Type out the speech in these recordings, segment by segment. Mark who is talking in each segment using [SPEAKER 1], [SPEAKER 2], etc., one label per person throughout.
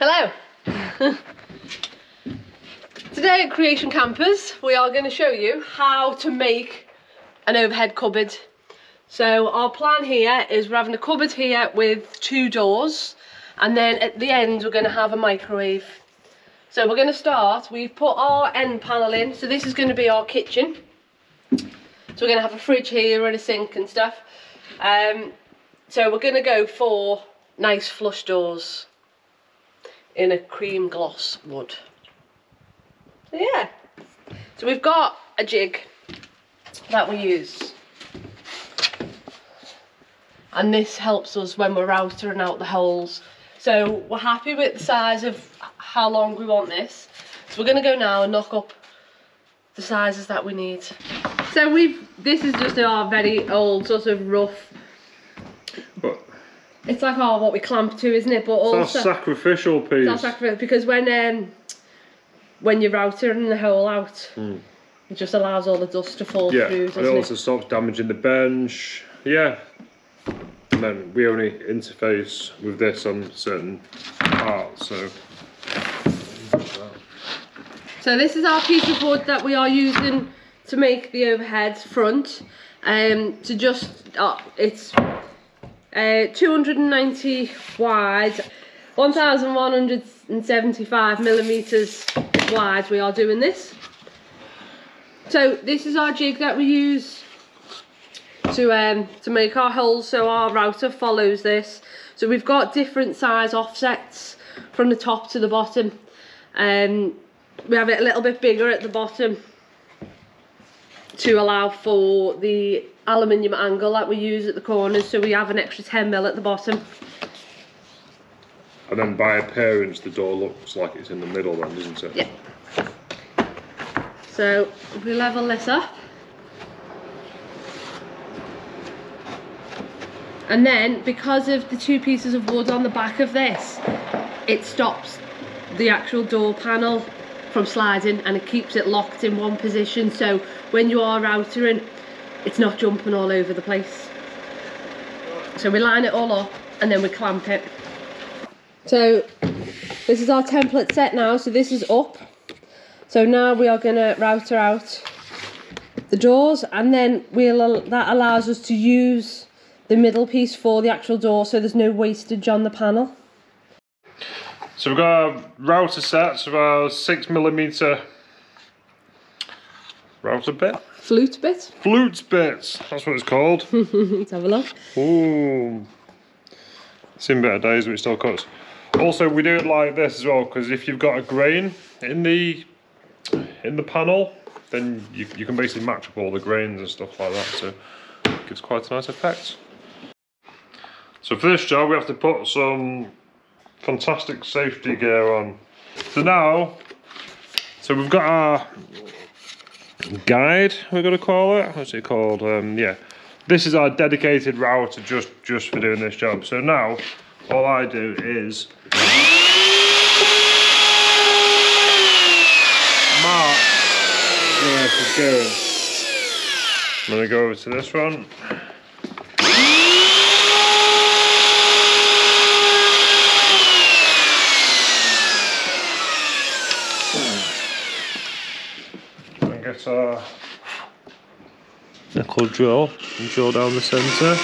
[SPEAKER 1] Hello. Today at Creation Campers, we are going to show you how to make an overhead cupboard. So our plan here is we're having a cupboard here with two doors and then at the end we're going to have a microwave. So we're going to start, we've put our end panel in, so this is going to be our kitchen. So we're going to have a fridge here and a sink and stuff. Um, so we're going to go for nice flush doors in a cream gloss wood. So yeah, so we've got a jig that we use. And this helps us when we're routering out the holes. So we're happy with the size of how long we want this. So we're gonna go now and knock up the sizes that we need. So we've, this is just our very old sort of rough,
[SPEAKER 2] But
[SPEAKER 1] it's like our what we clamp to, isn't it? But
[SPEAKER 2] it's
[SPEAKER 1] also,
[SPEAKER 2] sacrificial piece.
[SPEAKER 1] That's sacrifice because when um when you're routing the hole out, it just allows all the dust to fall
[SPEAKER 2] yeah,
[SPEAKER 1] through,
[SPEAKER 2] and it
[SPEAKER 1] it?
[SPEAKER 2] also stops damaging the bench. Yeah. And then we only interface with this on certain parts, so.
[SPEAKER 1] So this is our piece of wood that we are using to make the overhead front. Um, to just, oh, it's uh, 290 wide, 1,175 millimeters wide. We are doing this. So this is our jig that we use to um, to make our holes. So our router follows this. So we've got different size offsets from the top to the bottom. Um, we have it a little bit bigger at the bottom to allow for the aluminium angle that we use at the corners so we have an extra 10 mil at the bottom.
[SPEAKER 2] And then by appearance, the door looks like it's in the middle, then, doesn't it?
[SPEAKER 1] yeah so if we level this up. And then because of the two pieces of wood on the back of this it stops the actual door panel from sliding and it keeps it locked in one position. So when you are routering it's not jumping all over the place. So we line it all up and then we clamp it. So this is our template set now. So this is up. So now we are going to router out the doors and then we'll that allows us to use the middle piece for the actual door so there's no wastage on the panel
[SPEAKER 2] So we've got a router set, so our six millimeter router bit.
[SPEAKER 1] flute bit
[SPEAKER 2] Flute bits, that's what it's called.
[SPEAKER 1] let's have a look
[SPEAKER 2] Ooh. Seen better days, but it still cuts. Also, we do it like this as well, because if you've got a grain in the in the panel, then you, you can basically match up all the grains and stuff like that, so it gives quite a nice effect. So for this job, we have to put some fantastic safety gear on. So now, so we've got our guide, we're going to call it. What's it called? Um, yeah. This is our dedicated router just, just for doing this job. So now, all I do is mark where it's going. I'm going to go over to this one. And get our nickel drill and drill down the centre.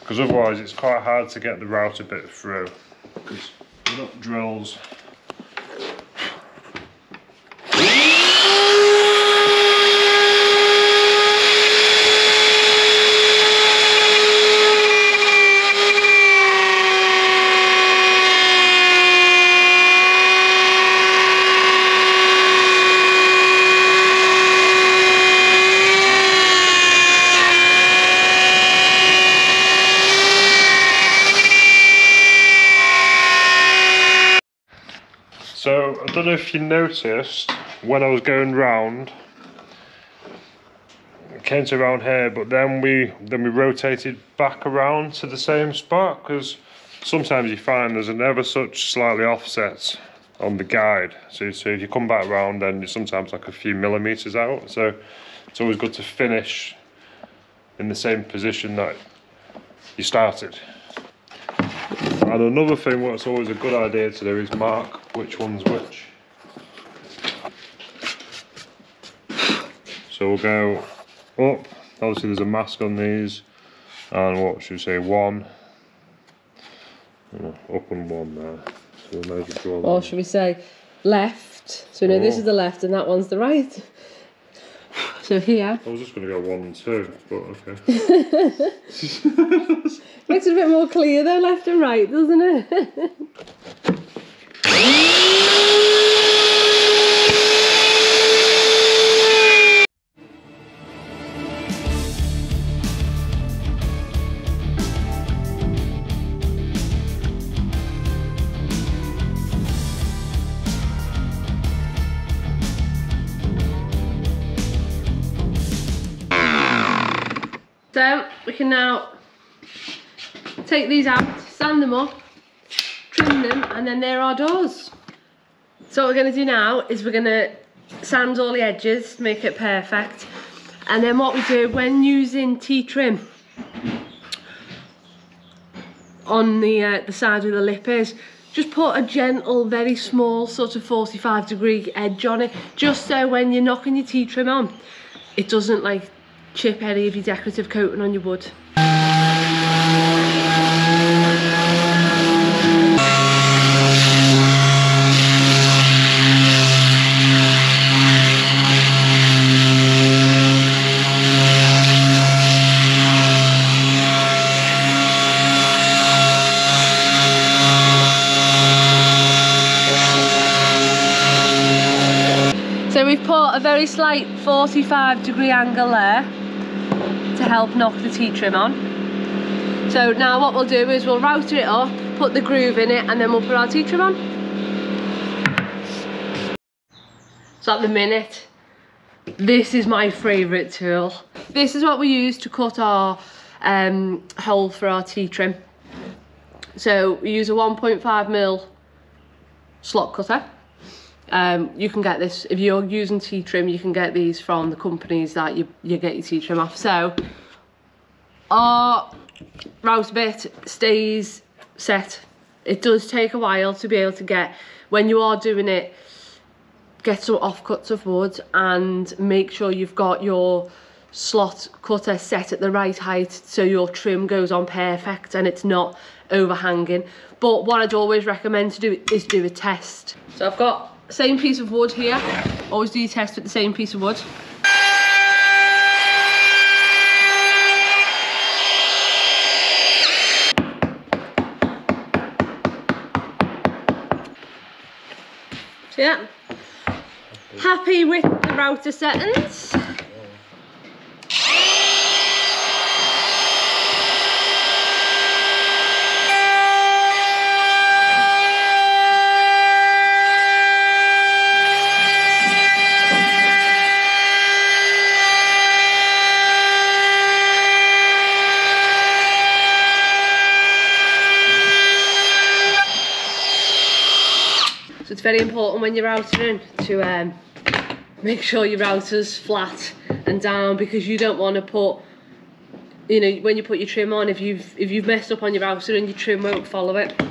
[SPEAKER 2] Because otherwise it's quite hard to get the router bit through. Because we've drills. So I don't know if you noticed when I was going round, it came to around here, but then we then we rotated back around to the same spot because sometimes you find there's an ever such slightly offset on the guide. So so if you come back around, then you're sometimes like a few millimeters out. So it's always good to finish in the same position that you started. And another thing what's always a good idea to do is mark which one's which. So we'll go up, obviously there's a mask on these, and what should we say, one, up and one there. So draw
[SPEAKER 1] Or should we say left? So no, this
[SPEAKER 2] Oh.
[SPEAKER 1] is the left and that one's the right. So here,
[SPEAKER 2] I was just going to go one and two, but okay.
[SPEAKER 1] makes it a bit more clear though, left and right, doesn't it? Can now take these out, sand them up, trim them, and then there are doors. So what we're going to do now is we're going to sand all the edges, make it perfect. And then what we do when using T-trim on the uh, the side where the lip is, just put a gentle, very small sort of 45 degree edge on it, just so when you're knocking your T-trim on, it doesn't like chip any of your decorative coating on your wood. So we've put a very slight 45 degree angle there to help knock the T-trim on. So now what we'll do is we'll router it up, put the groove in it, and then we'll put our T-trim on. So at the minute, this is my favourite tool. This is what we use to cut our um, hole for our T-trim. So we use a 1.5 mil slot cutter. Um, you can get this if you're using T-trim. You can get these from the companies that you you get your T-trim off. So our route bit stays set. It does take a while to be able to get when you are doing it. Get some offcuts of wood and make sure you've got your slot cutter set at the right height so your trim goes on perfect and it's not overhanging. But what I'd always recommend to do is do a test. So I've got same piece of wood here. Always do your test with the same piece of wood. So yeah, happy with the router settings. So it's very important when you're routering to um, make sure your router's flat and down because you don't want to put, you know, when you put your trim on, if you've if you've messed up on your router and your trim won't follow it.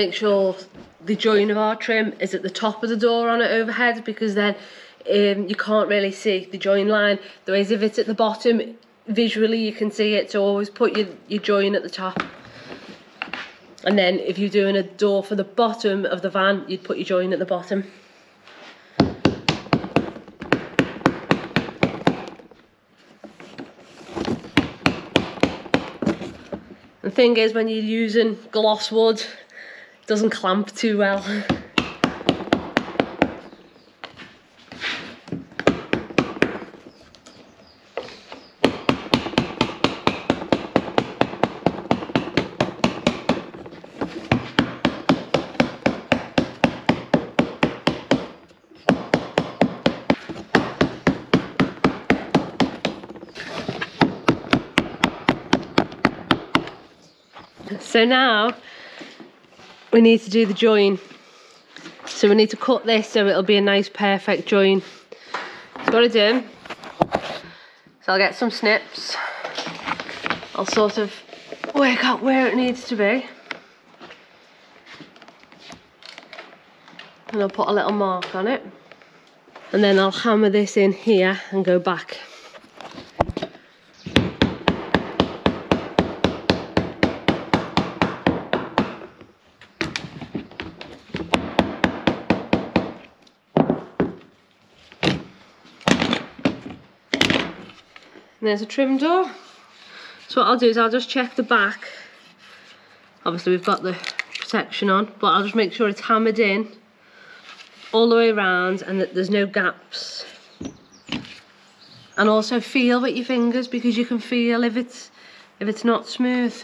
[SPEAKER 1] Make sure the join of our trim is at the top of the door on it overhead because then um, you can't really see the join line. Whereas if it's at the bottom, visually you can see it. So always put your, your join at the top. And then if you're doing a door for the bottom of the van, you'd put your join at the bottom. The thing is when you're using gloss wood, doesn't clamp too well. So now we need to do the join. So we need to cut this so it'll be a nice perfect join. So what I do, so I'll get some snips. I'll sort of work out where it needs to be. And I'll put a little mark on it. And then I'll hammer this in here and go back. And there's a trim door. So what I'll do is I'll just check the back. Obviously we've got the protection on, but I'll just make sure it's hammered in all the way around and that there's no gaps. And also feel with your fingers because you can feel if it's if it's not smooth.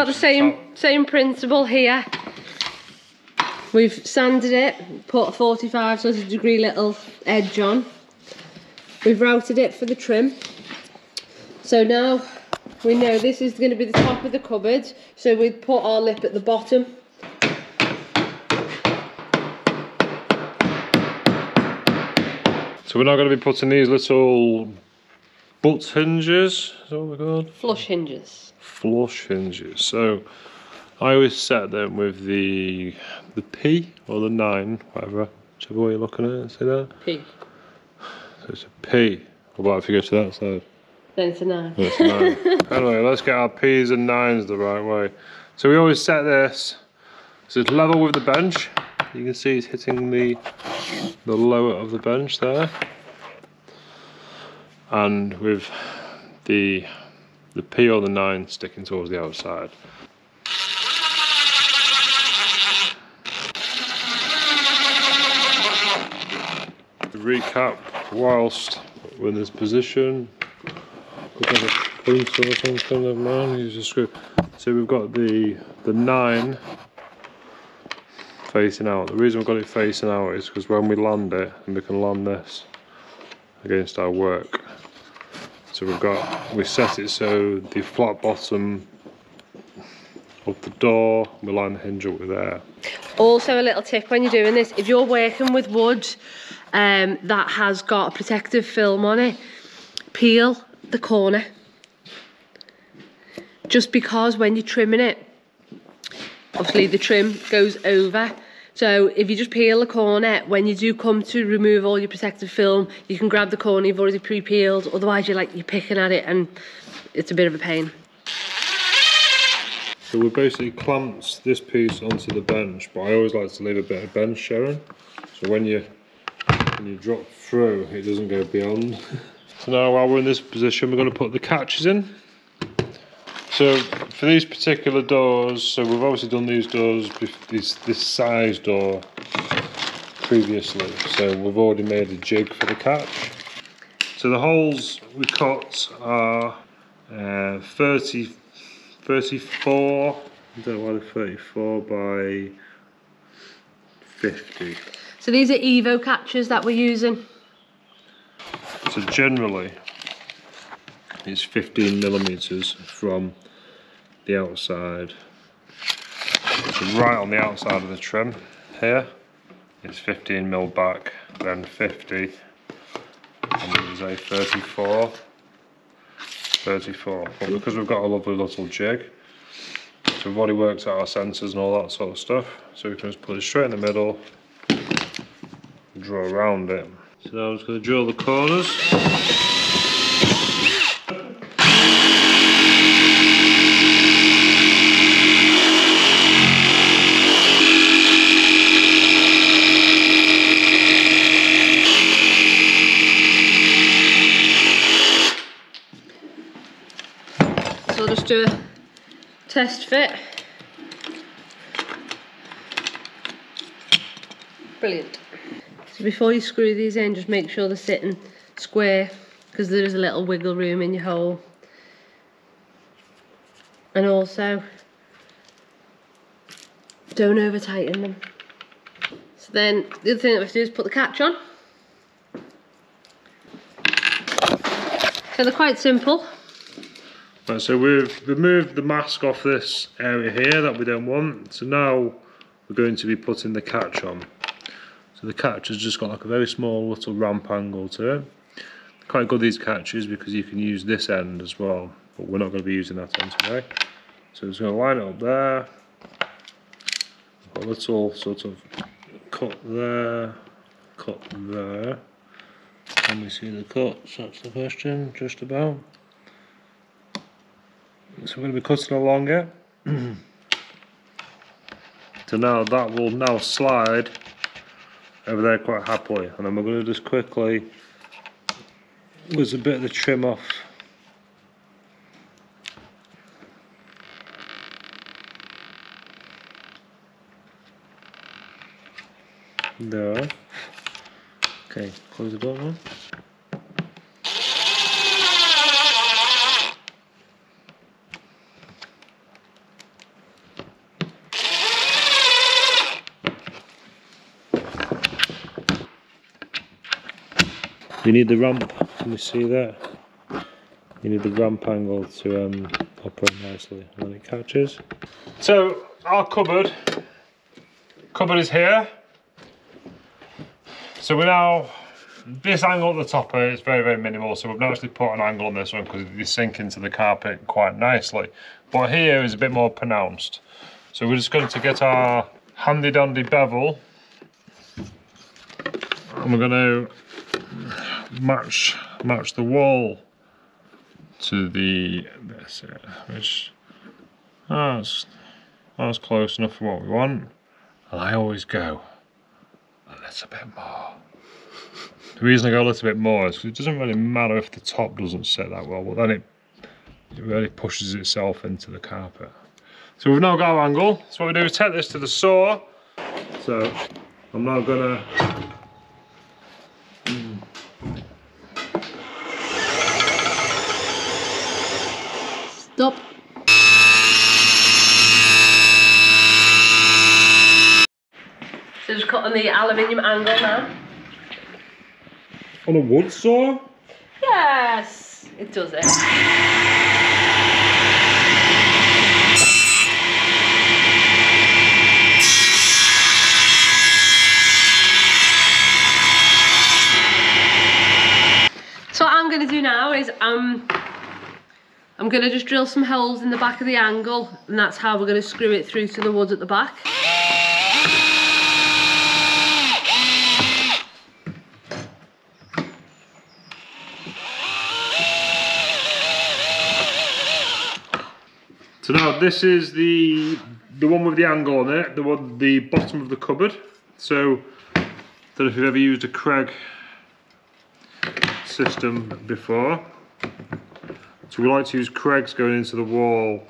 [SPEAKER 1] Got the same same principle here. We've sanded it, put a 45 sort of degree little edge on. We've routed it for the trim. So now we know this is going to be the top of the cupboard. So we put our lip at the bottom.
[SPEAKER 2] So we're now going to be putting these little butt hinges, is that what they're called?
[SPEAKER 1] Flush hinges.
[SPEAKER 2] Flush hinges. So I always set them with the the P or the 9, whatever, whichever way you're looking at it, see that?
[SPEAKER 1] P.
[SPEAKER 2] So it's a P. What about if you go to that side?
[SPEAKER 1] Then it's a nine.
[SPEAKER 2] It's a 9. anyway, let's get our P's and 9s the right way. So we always set this so it's level with the bench. You can see it's hitting the the lower of the bench there. And with the the P or the 9 sticking towards the outside. To recap, whilst in this position, or something of mine, use a screw. So we've got the the 9 facing out. The reason we've got it facing out is because when we land it, and we can land this against our work. So we've got, we set it so the flat bottom of the door, we line the hinge up air.
[SPEAKER 1] Also, a little tip when you're doing this, if you're working with wood um, that has got a protective film on it, peel the corner. Just because when you're trimming it, obviously the trim goes over. So if you just peel the corner, when you do come to remove all your protective film, you can grab the corner you've already pre-peeled. Otherwise, you're like you're picking at it, and it's a bit of a pain.
[SPEAKER 2] So we basically clamped this piece onto the bench, but I always like to leave a bit of bench sharing. So when you when you drop through, it doesn't go beyond. so now while we're in this position, we're going to put the catches in. So for these particular doors, so we've obviously done these doors, this this size door previously. So we've already made a jig for the catch. So the holes we cut are uh, 30, 34, I don't know why they're 34 by 50.
[SPEAKER 1] So these are Evo catchers that we're using.
[SPEAKER 2] So generally, it's 15 millimeters from the outside. So right on the outside of the trim here, it's 15 mil back, then 50, and there's a 34. 34. But because we've got a lovely little jig, so we've already worked out our sensors and all that sort of stuff, so we can just put it straight in the middle, draw around it. So now I'm just going to drill the corners.
[SPEAKER 1] Do a test fit. Brilliant. So before you screw these in, just make sure they're sitting square because there is a little wiggle room in your hole. And also, don't over tighten them. So then the other thing that we have to do is put the catch on. So they're quite simple.
[SPEAKER 2] Right, so we've removed the mask off this area here that we don't want. So now we're going to be putting the catch on. So the catch has just got like a very small little ramp angle to it. Quite good these catches because you can use this end as well, but we're not going to be using that end today. So it's going to line it up there. A little sort of cut there, cut there. Can we see the cuts? That's the question, just about. So we're going to be cutting along it. so now that will now slide over there quite happily. And then we're going to just quickly there's a bit of the trim off. There. Okay close the door You need the ramp, can you see that? You need the ramp angle to um, operate nicely when it catches. So our cupboard, cupboard is here. So we're now, this angle at the top here is very, very minimal. So we've not actually put an angle on this one because they sink into the carpet quite nicely. But here is a bit more pronounced. So we're just going to get our handy dandy bevel and we're going to match match the wall to the this uh, which oh, that's, that's oh, close enough for what we want. And I always go a little bit more. The reason I go a little bit more is because it doesn't really matter if the top doesn't sit that well but then it it really pushes itself into the carpet. So we've now got our angle. So what we do is take this to the saw. So I'm now gonna
[SPEAKER 1] on the aluminium angle now.
[SPEAKER 2] on a wood saw
[SPEAKER 1] Yes, it does it. So what I'm going to do now is um, I'm going to just drill some holes in the back of the angle and that's how we're going to screw it through to the wood at the back.
[SPEAKER 2] So now this is the the one with the angle on it, the one the bottom of the cupboard. So I don't know if you've ever used a Kreg system before. So we like to use Kreg's going into the wall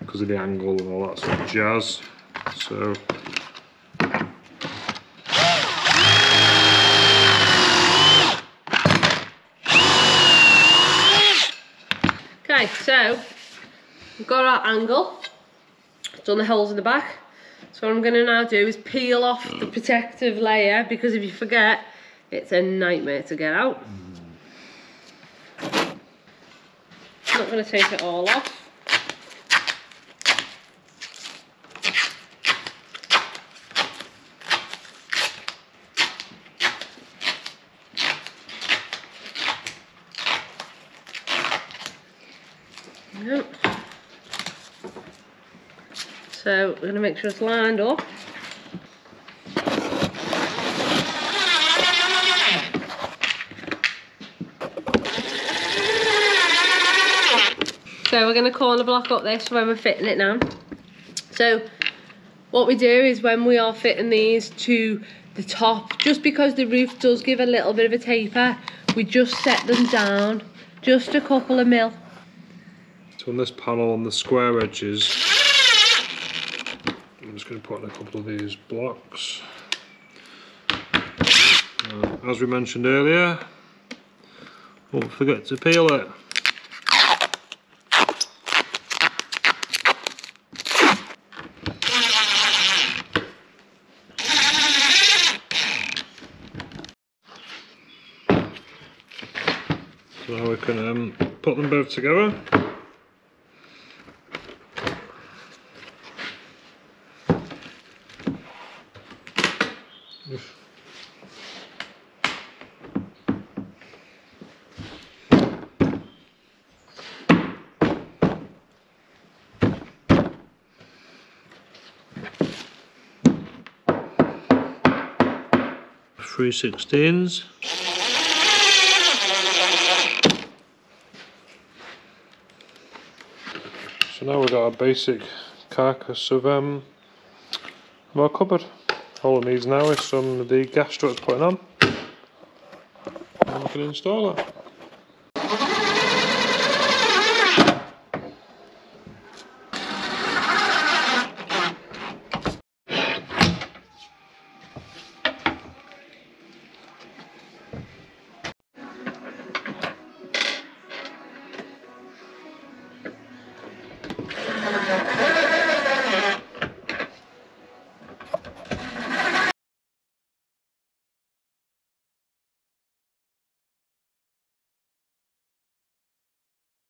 [SPEAKER 2] because of the angle and all that sort of jazz. So
[SPEAKER 1] Okay, so we've got our angle, done the holes in the back. So what I'm going to now do is peel off the mm. protective layer because if you forget, it's a nightmare to get out. I'm not going to take it all off. So we're going to make sure it's lined up. So we're going to corner block up this when we're fitting it now. So what we do is when we are fitting these to the top, just because the roof does give a little bit of a taper, we just set them down just a couple of mil.
[SPEAKER 2] So on this panel on the square edges, going to put in a couple of these blocks. Uh, as we mentioned earlier, don't forget to peel it. So now we can um, put them both together. Three sixteens. So now we've got a basic carcass of um our cupboard. All it needs now is some of the gas struts putting on. And we can install it.